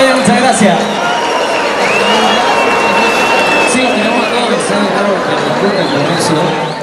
Muchas gracias. Sí, tenemos a todos que cargo de la puta con eso.